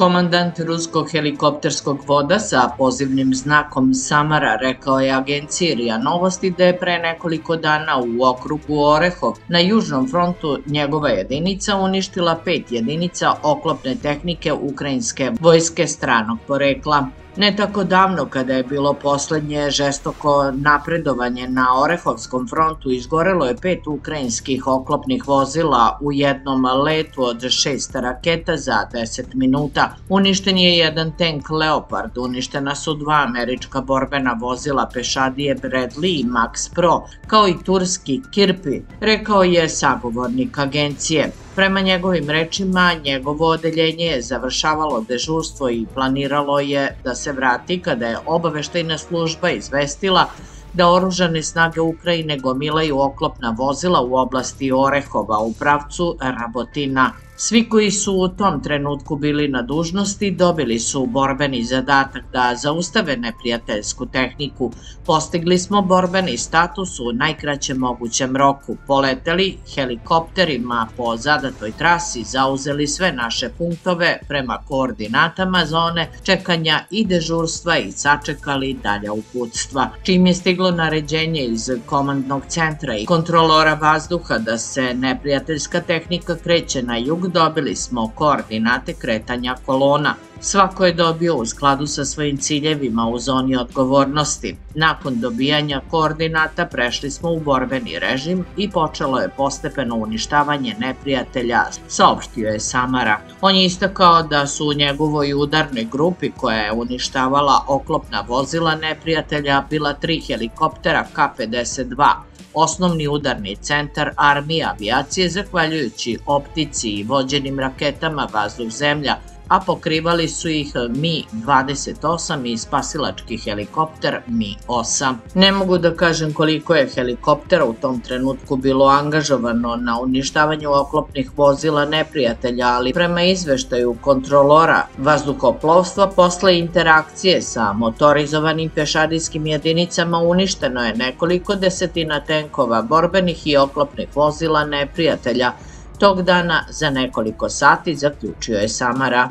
Komandant ruskog helikopterskog voda sa pozivnim znakom Samara rekao je agenciji RIA Novosti da je pre nekoliko dana u okrugu Orehov na južnom frontu njegova jedinica uništila pet jedinica oklopne tehnike ukrajinske vojske stranog porekla. Ne tako davno, kada je bilo poslednje žestoko napredovanje na Orehovskom frontu, izgorelo je pet ukrajinskih oklopnih vozila u jednom letu od šest raketa za 10 minuta. Uništen je jedan tank Leopard, uništena su dva američka borbena vozila pešadije Bradley i Max Pro, kao i turski Kirpi, rekao je sagovornik agencije. Prema njegovim rečima, njegovo odeljenje je završavalo dežurstvo i planiralo je da se vrati kada je obaveštajna služba izvestila da oružane snage Ukrajine gomilaju oklopna vozila u oblasti Orehova u pravcu Rabotina. Svi koji su u tom trenutku bili na dužnosti dobili su borbeni zadatak da zaustave neprijateljsku tehniku. Postigli smo borbeni status u najkraćem mogućem roku. Poleteli helikopterima po zadatoj trasi, zauzeli sve naše punktove prema koordinatama zone čekanja i dežurstva i sačekali dalja uputstva. Čim je stiglo naređenje iz komandnog centra i kontrolora vazduha da se neprijateljska tehnika kreće na jug, dobili smo koordinate kretanja kolona. Svako je dobio u skladu sa svojim ciljevima u zoni odgovornosti. Nakon dobijanja koordinata prešli smo u borbeni režim i počelo je postepeno uništavanje neprijatelja, saopštio je Samara. On je istakao da su u njegovoj udarnoj grupi koja je uništavala oklopna vozila neprijatelja bila tri helikoptera K-52, osnovni udarni centar armije avijacije zahvaljujući optici i vođenim raketama vazduh-zemlja a pokrivali su ih Mi-28 i spasilački helikopter Mi-8. Ne mogu da kažem koliko je helikoptera u tom trenutku bilo angažovano na uništavanju oklopnih vozila neprijatelja, ali prema izveštaju kontrolora vazduhoplovstva posle interakcije sa motorizovanim pešadijskim jedinicama uništeno je nekoliko desetina tenkova borbenih i oklopnih vozila neprijatelja, Tog dana za nekoliko sati zaključio je Samara.